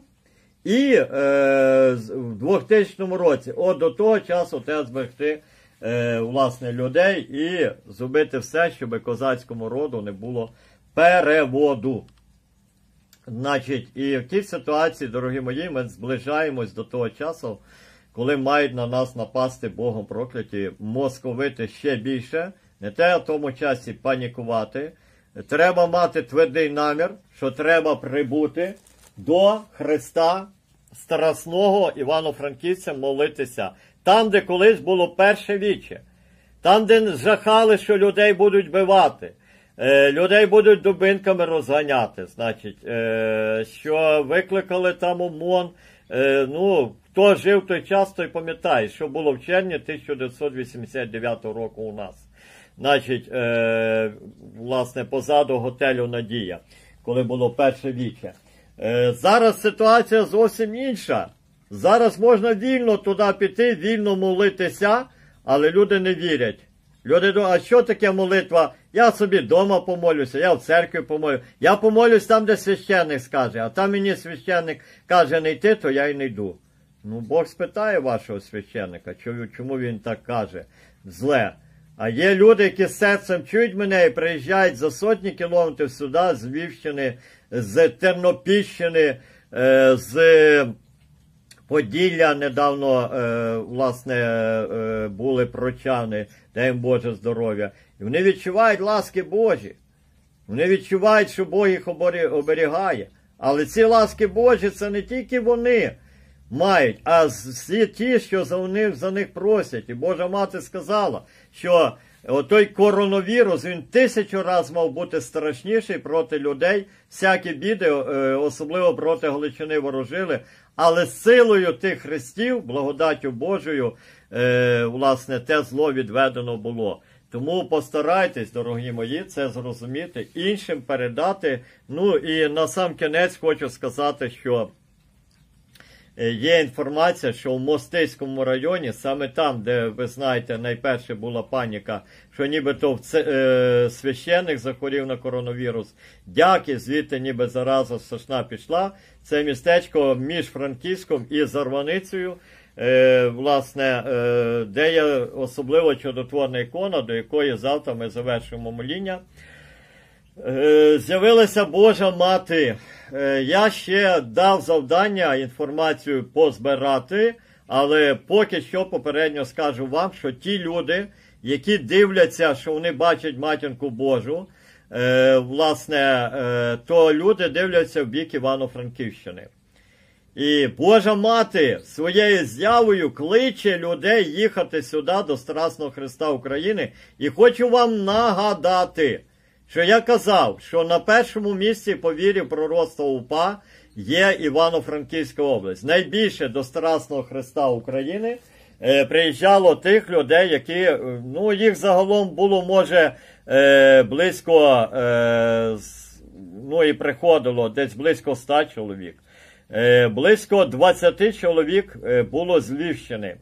і е, в 2000 році. От до того часу треба зберегти е, власне, людей і зробити все, щоб козацькому роду не було переводу. Значить, і в тій ситуації, дорогі мої, ми зближаємось до того часу, коли мають на нас напасти Богом прокляті московити ще більше. Не те в тому часі панікувати. Треба мати твердий намір, що треба прибути до Христа Страсного Івано-Франківця молитися. Там, де колись було перше віче, там, де жахали, що людей будуть бивати. Е, людей будуть дубинками розганяти, значить, е, що викликали там ОМОН. Е, ну, Хто жив той час, той пам'ятає, що було в червні 1989 року у нас. Значить, власне, позаду готелю Надія, коли було перше віче. Зараз ситуація зовсім інша. Зараз можна вільно туди піти, вільно молитися, але люди не вірять. Люди думають, а що таке молитва? Я собі вдома помолюся, я в церкві помолю. Я помолюсь там, де священник скаже, а там мені священник каже не йти, то я й не йду. Ну, Бог спитає вашого священника, чому він так каже. Зле. А є люди, які серцем чують мене і приїжджають за сотні кілометрів сюди, з Львівщини, з Тернопільщини, е, з Поділля недавно, е, власне, е, були прочани, дай їм Боже здоров'я. І вони відчувають ласки Божі. Вони відчувають, що Бог їх оберігає. Але ці ласки Божі це не тільки вони мають, а всі ті, що за них за них просять. І Божа мати сказала, що той коронавірус він тисячу разів мав бути страшніший проти людей. Всякі біди, е, особливо проти Галичини ворожили. Але силою тих хрестів, благодаттю Божою, е, власне, те зло відведено було. Тому постарайтесь, дорогі мої, це зрозуміти, іншим передати. Ну і на сам кінець хочу сказати, що є інформація, що в Мостиському районі, саме там, де ви знаєте, найперше була паніка, що нібито е, священник захворів на коронавірус. Дяки, звідти ніби зараза страшна пішла. Це містечко між Франківськом і Зарваницею е, власне, е, де є особливо чудотворна ікона, до якої завтра ми завершимо моління. Е, з'явилася Божа мати. Е, я ще дав завдання інформацію позбирати, але поки що попередньо скажу вам, що ті люди, які дивляться, що вони бачать матінку Божу, е, власне, то люди дивляться в бік Івано-Франківщини. І Божа мати своєю з'явою кличе людей їхати сюди до Страсного Христа України. І хочу вам нагадати, що я казав, що на першому місці по вірі пророцтва УПА є Івано-Франківська область. Найбільше до Страсного Христа України е, приїжджало тих людей, які е, ну, їх загалом було, може, е, близько, ну і приходило десь близько ста чоловік. Близько 20 чоловік було з Львівщини,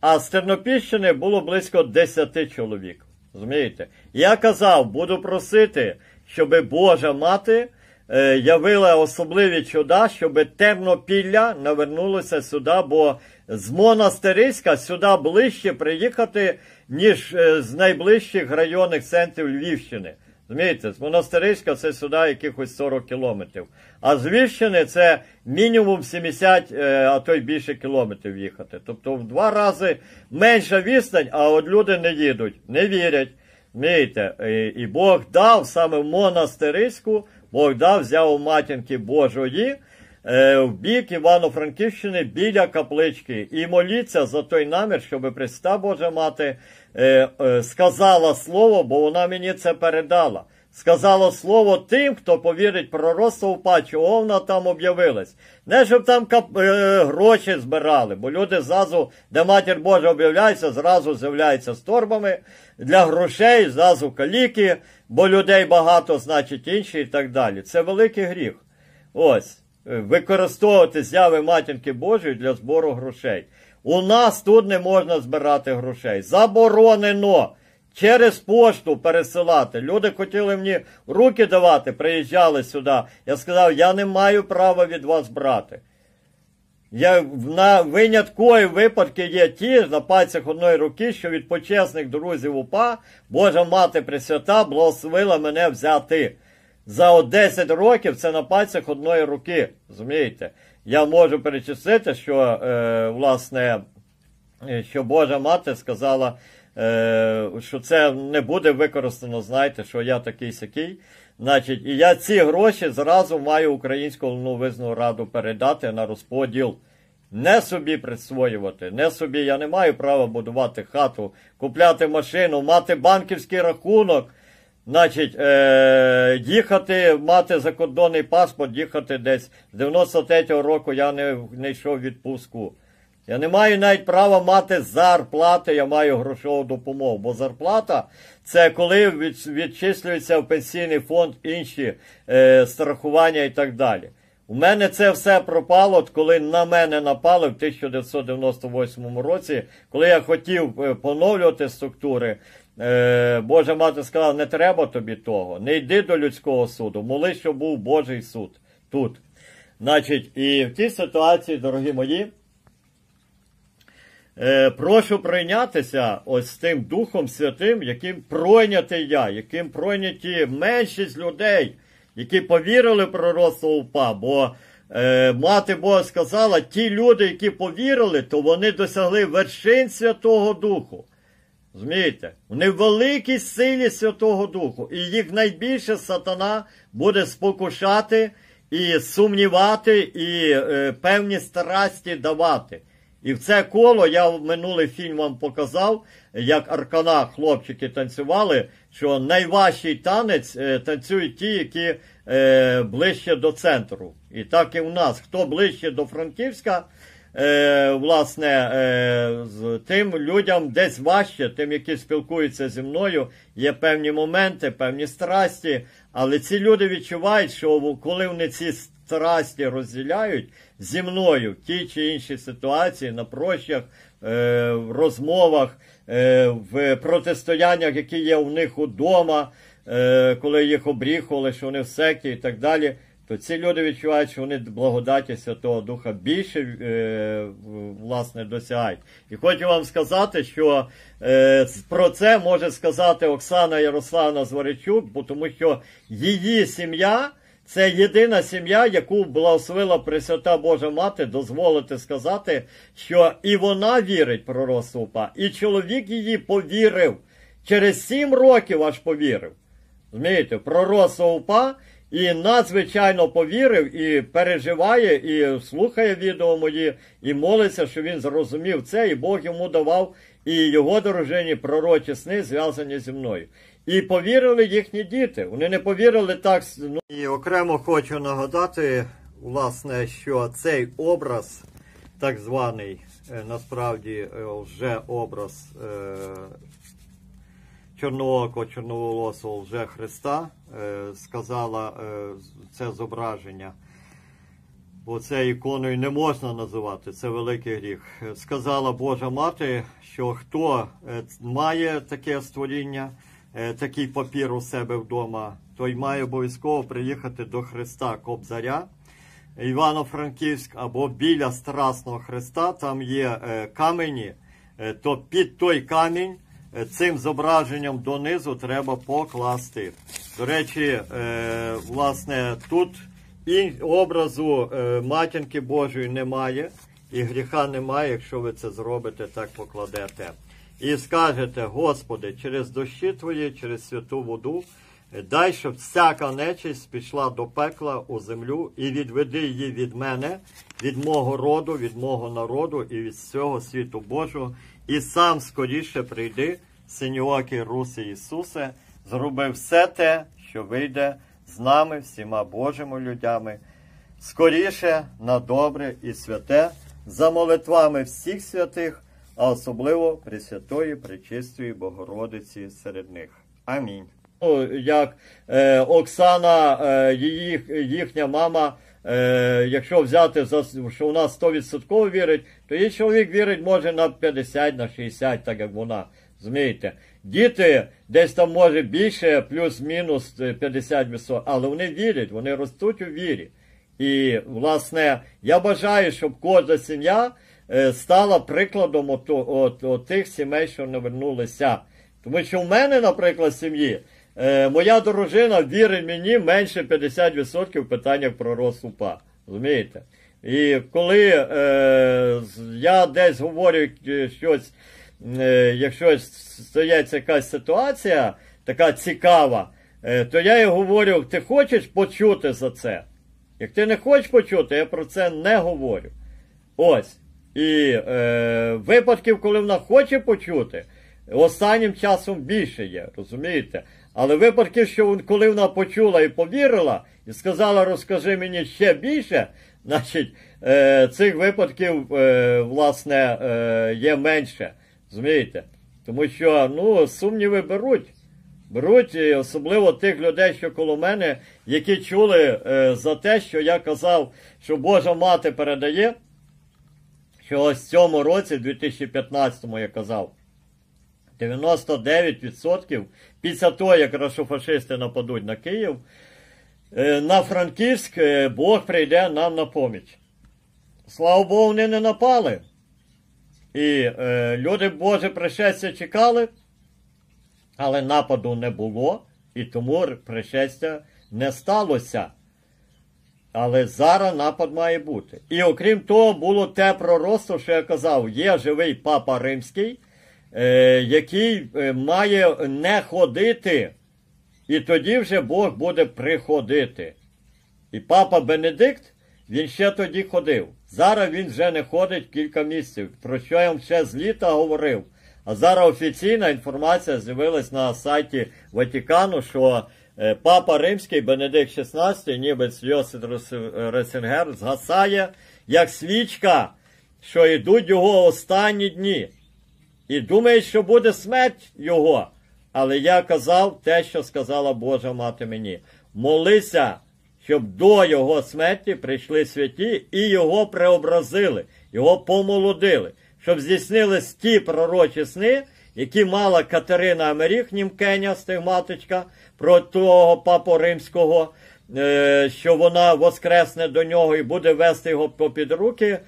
а з Тернопільщини було близько 10 чоловік. Розумієте? Я казав, буду просити, щоб Божа мати е, явила особливі чуда, щоб Тернопілля навернулося сюди, бо з Монастириська сюди ближче приїхати, ніж з найближчих районних центрів Львівщини. Розумієте, з Монастириська це сюди якихось 40 кілометрів. А з Віщини це мінімум 70, е, а то й більше кілометрів їхати. Тобто в два рази менша відстань, а от люди не їдуть, не вірять. Розумієте? І Бог дав саме в Монастириську, Бог дав, взяв у матінки Божої е, в бік Івано-Франківщини біля каплички і моліться за той намір, щоб Пресвята Божа Мати е, е, сказала слово, бо вона мені це передала. Сказала слово тим, хто повірить пророцтво упа, чого вона там об'явилась. Не щоб там кап... е, гроші збирали, бо люди зразу, де матір Божа об'являється, зразу з'являються з торбами для грошей, зразу каліки, бо людей багато, значить інші і так далі. Це великий гріх. Ось, використовувати зяви матінки Божої для збору грошей. У нас тут не можна збирати грошей. Заборонено через пошту пересилати. Люди хотіли мені руки давати, приїжджали сюди. Я сказав, я не маю права від вас брати. Я, на виняткові випадки є ті на пальцях одної руки, що від почесних друзів УПА Божа Мати Пресвята благословила мене взяти. За 10 років це на пальцях одної руки. Розумієте? Я можу перечислити, що е, власне, е, що Божа Мати сказала, е, що це не буде використано, знаєте, що я такий сякий. Значить, і я ці гроші зразу маю Українську головну раду передати на розподіл. Не собі присвоювати, не собі. Я не маю права будувати хату, купляти машину, мати банківський рахунок, значить, е- їхати, мати закордонний паспорт, їхати десь. З 93-го року я не, не йшов в відпустку. Я не маю навіть права мати зарплати, я маю грошову допомогу. Бо зарплата це коли від, відчислюється в пенсійний фонд інші е, страхування і так далі. У мене це все пропало, коли на мене напали в 1998 році, коли я хотів е, поновлювати структури. Е, Божа мати сказала, не треба тобі того, не йди до людського суду, моли, щоб був Божий суд тут. Значить, і в тій ситуації, дорогі мої, е, прошу прийнятися ось тим Духом Святим, яким пройнятий я, яким пройняті меншість людей, які повірили в пророцтво УПА, бо е, мати Бога сказала, ті люди, які повірили, то вони досягли вершин Святого Духу. Розумієте? Вони в великій силі Святого Духу. І їх найбільше сатана буде спокушати і сумнівати, і е, певні страсті давати. І в це коло я в минулий фільм вам показав, як аркана хлопчики танцювали, що найважчий танець е, танцюють ті, які е, ближче до центру. І так і в нас. Хто ближче до Франківська, е, власне, е, тим людям десь важче, тим, які спілкуються зі мною, є певні моменти, певні страсті. Але ці люди відчувають, що коли вони ці страсті розділяють зі мною в тій чи іншій ситуації, на прощах, е, в розмовах, е, в протистояннях, які є у них удома, е, коли їх обріхували, що вони в секті і так далі, то ці люди відчувають, що вони благодаті Святого Духа більше е, власне досягають. І хочу вам сказати, що е, про це може сказати Оксана Ярославна Зворичук, тому що її сім'я. Це єдина сім'я, яку благословила Пресвята Божа Мати, дозволити сказати, що і вона вірить пророцтву УПА, і чоловік її повірив. Через сім років аж повірив. Розумієте, пророцтво УПА і надзвичайно повірив, і переживає, і слухає відео мої, і молиться, що він зрозумів це, і Бог йому давав і його дорожені пророчі сни зв'язані зі мною. І повірили їхні діти. Вони не повірили так. Ну... І окремо хочу нагадати, власне, що цей образ, так званий, насправді вже образ е, чорноокого, чорноволосого лже Христа, е, сказала е, це зображення. Бо це іконою не можна називати, це великий гріх. Сказала Божа Мати, що хто має таке створіння, такий папір у себе вдома, той має обов'язково приїхати до Христа Кобзаря, Івано-Франківськ або біля Страсного Христа, там є камені, то під той камінь цим зображенням донизу треба покласти. До речі, власне, тут образу матінки Божої немає, і гріха немає, якщо ви це зробите, так покладете. І скажете, Господи, через дощі Твої, через святу воду Дай, щоб всяка нечисть пішла до пекла у землю і відведи її від мене, від мого роду, від мого народу і від всього світу Божого. І сам скоріше прийди, синьоокий Руси Ісусе, зроби все те, що вийде з нами, всіма Божими людями, скоріше на добре і святе, за молитвами всіх святих, а особливо Пресвятої, Пречистої Богородиці серед них. Амінь. Ну, Як е, Оксана, е, її, їхня мама, е, якщо взяти за що вона 100% вірить, то її чоловік вірить може на 50, на 60, так як вона. Змієте, діти десь там може більше, плюс-мінус 50%, але вони вірять, вони ростуть у вірі. І, власне, я бажаю, щоб кожна сім'я стала прикладом от, от, от тих сімей, що не вернулися. Тому що в мене, наприклад, сім'ї, е, моя дружина вірить мені менше 50% в питаннях про розсупа. Розумієте? І коли е, я десь говорю щось, е, якщо стається якась ситуація, така цікава, е, то я їй говорю, ти хочеш почути за це? Як ти не хочеш почути, я про це не говорю. Ось. І е, випадків, коли вона хоче почути, останнім часом більше є, розумієте? Але випадки, що коли вона почула і повірила, і сказала, розкажи мені ще більше, значить, е, цих випадків, е, власне, е, є менше. розумієте? Тому що ну, сумніви беруть. Беруть і особливо тих людей, що коло мене, які чули за те, що я казав, що Божа мати передає, що ось в цьому році, 2015-му, я казав, 99% після того, як рашофашисти нападуть на Київ, е, на Франківськ е, Бог прийде нам на поміч. Слава Богу, вони не напали. І е, люди Боже пришестя чекали, але нападу не було, і тому пришестя не сталося. Але зараз напад має бути. І окрім того, було те пророцтво, що я казав, є живий папа римський, який е, має не ходити, і тоді вже Бог буде приходити. І папа Бенедикт, він ще тоді ходив. Зараз він вже не ходить кілька місяців, про що я вам ще з літа говорив. А зараз офіційна інформація з'явилась на сайті Ватикану, що є, Папа Римський Бенедикт XVI, німець Йосиф Рацінгер, згасає як свічка, що йдуть його останні дні. І думає, що буде смерть його. Але я казав те, що сказала Божа мати мені. Молися, щоб до його смерті прийшли святі і його преобразили, його помолодили щоб здійснились ті пророчі сни, які мала Катерина Амеріх, німкеня, стигматичка, про того папу римського, що вона воскресне до нього і буде вести його попід руки,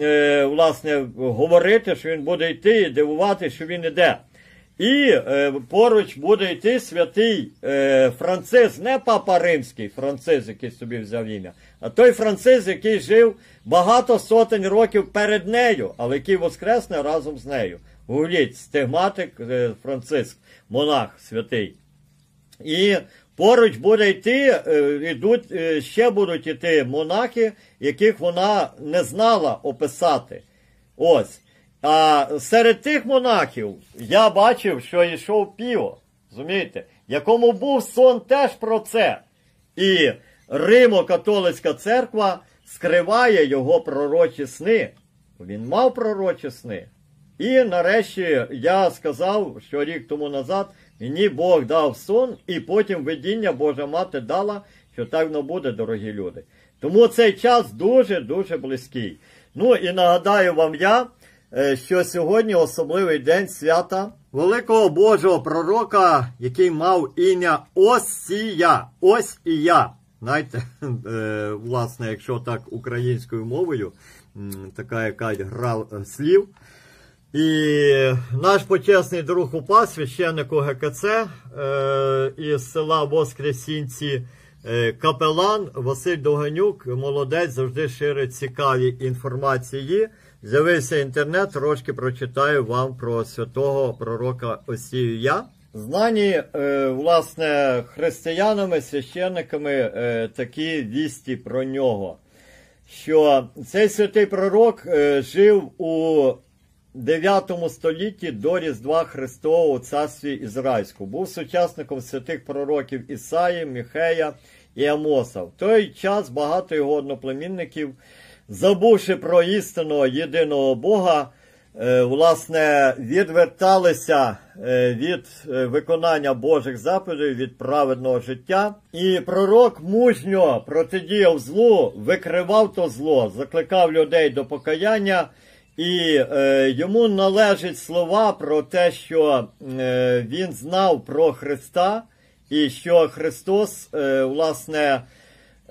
е, власне, говорити, що він буде йти і дивувати, що він іде. І е, поруч буде йти святий е, Франциск, не папа римський Франциск, який собі взяв ім'я, а той Франциск, який жив багато сотень років перед нею, але який воскресне разом з нею. Гуліть, стигматик е, Франциск, монах святий. І поруч буде йти, е, йдуть, е, ще будуть йти монахи, яких вона не знала описати. Ось. А серед тих монахів я бачив, що йшов піо, розумієте, якому був сон теж про це. І Римо-католицька церква скриває його пророчі сни. Він мав пророчі сни. І нарешті я сказав, що рік тому назад мені Бог дав сон, і потім видіння Божа мати дала, що так воно буде, дорогі люди. Тому цей час дуже-дуже близький. Ну і нагадаю вам я. Е, що сьогодні особливий день свята великого Божого пророка, який мав ім'я Осія. Ось і я. Знаєте, е, власне, якщо так українською мовою, така якась гра е, слів. І наш почесний друг УПА, священник ГКЦ із села Воскресінці Капелан Василь Доганюк, молодець, завжди ширить цікаві інформації. З'явився інтернет, трошки прочитаю вам про святого пророка Осію знані е, власне християнами, священниками е, такі вісті про нього, що цей святий пророк е, жив у 9 столітті до Різдва Христового у царстві Ізраїльському. Був сучасником святих пророків Ісаї, Міхея і Амоса. В той час багато його одноплемінників, забувши про істинного єдиного Бога, е, власне, відверталися е, від е, виконання Божих заповідей, від праведного життя. І пророк мужньо протидіяв злу, викривав то зло, закликав людей до покаяння. І е, йому належать слова про те, що е, він знав про Христа, і що Христос, е, власне,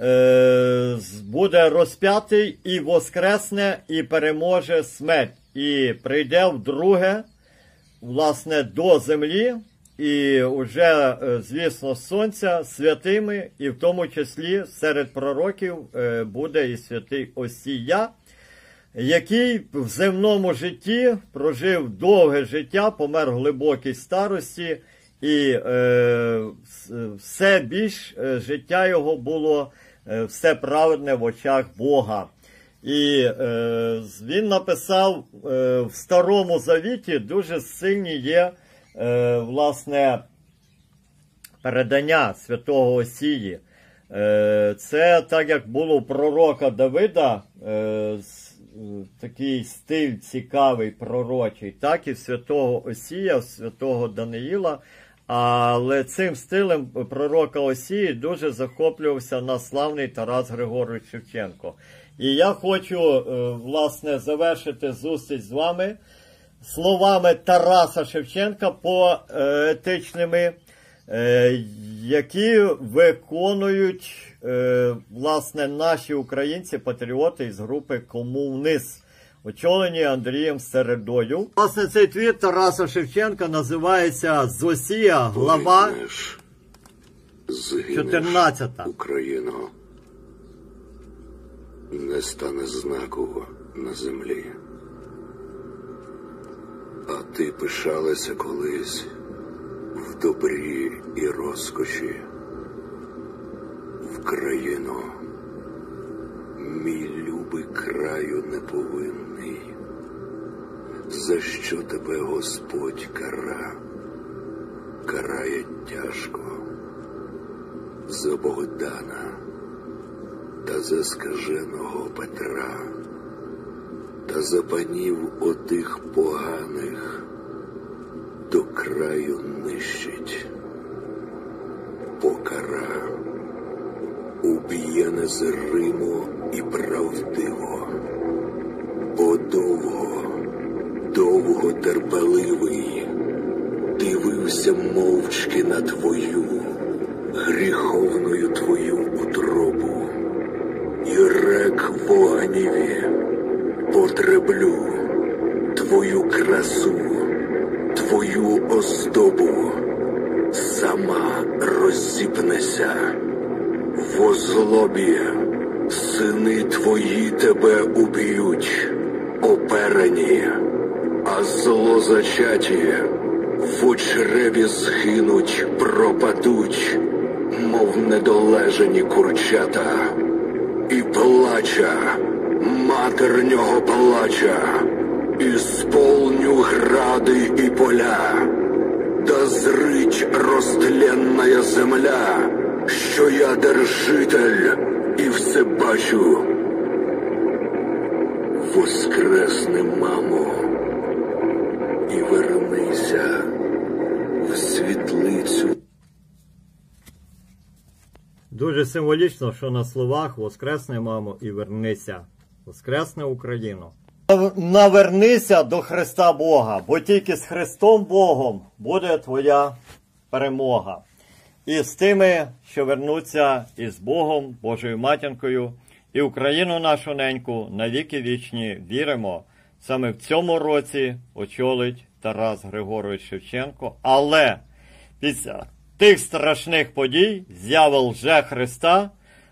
е, буде розп'ятий і воскресне, і переможе смерть, і прийде вдруге, власне, до землі, і вже, е, звісно, сонця святими, і в тому числі серед пророків е, буде і святий Осія який в земному житті прожив довге життя, помер в глибокій старості, і е, все більш е, життя його було е, все праведне в очах Бога. І е, він написав е, в Старому Завіті дуже сильні є, е, власне, передання святого Осії. Е, Це так як було у пророка Давида, е, такий стиль цікавий, пророчий, так і святого Осія, святого Даниїла. Але цим стилем пророка Осії дуже захоплювався наславний Тарас Григорович Шевченко. І я хочу, е, власне, завершити зустріч з вами словами Тараса Шевченка поетичними, е, які виконують е, власне наші українці, патріоти із групи Комуниз, очолені Андрієм Середою. Власне, цей твіт Тараса Шевченка називається Зосія, глава Погинеш, згинеш, 14. Україно, не стане знаку на землі. А ти пишалася колись в добрі і розкоші. В країну, мій любий краю неповинний, за що тебе Господь кара, карає тяжко. За Богдана та за скаженого Петра, та за панів отих поганих до краю нищить. Покара уб'є незримо і правдиво, бо довго, довго терпеливий дивився мовчки на твою злозачаті в очреві згинуть, пропадуть, мов недолежені курчата, і плача, матернього плача, і сполню гради і поля, да зрить розтленная земля, що я держитель і все бачу. Воскресни, мамо, і вернися в світлицю. Дуже символічно, що на словах Воскресне, мамо, і вернися. Воскресне Україну. Навернися до Христа Бога, бо тільки з Христом Богом буде твоя перемога. І з тими, що вернуться із Богом, Божою матінкою, і Україну нашу неньку навіки вічні віримо. Саме в цьому році очолить Тарас Григорович Шевченко. Але після тих страшних подій, зяви лже Христа,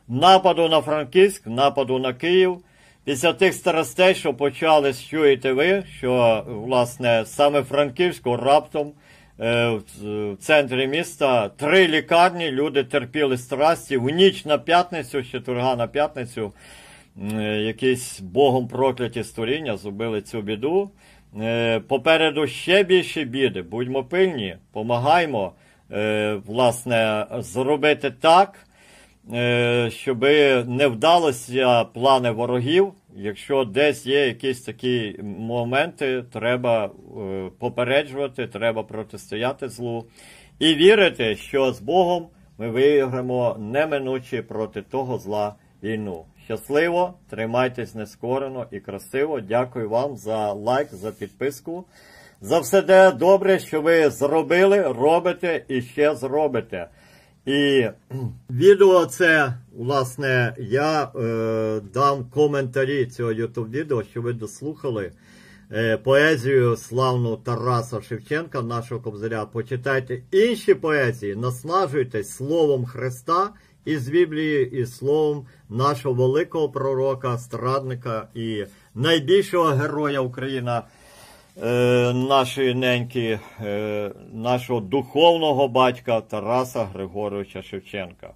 нападу на Франківськ, нападу на Київ, після тих страстей, що почали чуєте ви, що власне саме Франківську раптом е, в- центрі міста три лікарні, люди терпіли страсті. В ніч на п'ятницю, з четверга на п'ятницю, е, якісь богом прокляті створіння зробили цю біду. Е, Попереду ще більше біди. Будьмо пильні, помагаймо, власне, зробити так, е, щоб не вдалося плани ворогів. Якщо десь є якісь такі моменти, треба е, попереджувати, треба протистояти злу і вірити, що з Богом ми виграємо неминуче проти того зла війну. Щасливо, тримайтесь нескорено і красиво. Дякую вам за лайк, за підписку. За все те добре, що ви зробили, робите і ще зробите. І відео це, власне, я е, дам коментарі цього YouTube відео, що ви дослухали е, поезію славну Тараса Шевченка, нашого кобзаря. Почитайте інші поезії, наслажуйтесь Словом Христа із Біблії, і словом нашого великого пророка, страдника і найбільшого героя Україна е, нашої неньки, е, нашого духовного батька Тараса Григоровича Шевченка.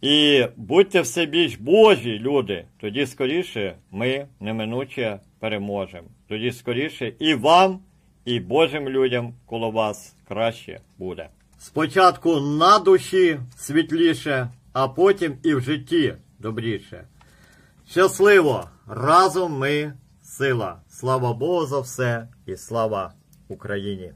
І будьте все більш Божі, люди, тоді скоріше ми неминуче переможемо. Тоді скоріше і вам, і Божим людям коло вас краще буде. Спочатку на душі світліше, а потім і в житті добріше. Щасливо! Разом ми сила. Слава Богу за все і слава Україні!